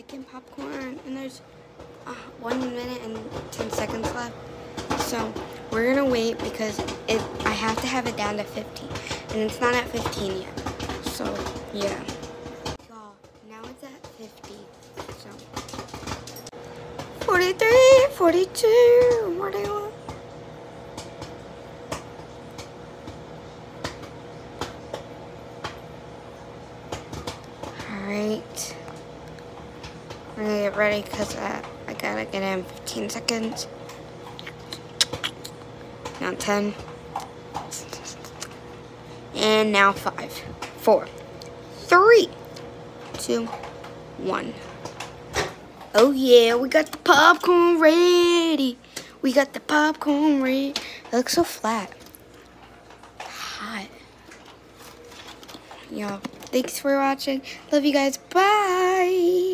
making popcorn, and there's uh, one minute and 10 seconds left. So we're gonna wait because it I have to have it down to 15, and it's not at 15 yet. So yeah. Y'all, now it's at 50. So 43, 42, 41. Alright. We're gonna get ready because uh, I gotta get in 15 seconds. Now 10. And now 5, 4, 3, 2, 1. Oh yeah, we got the popcorn ready. We got the popcorn ready. It looks so flat. Hot. Y'all, thanks for watching. Love you guys. Bye.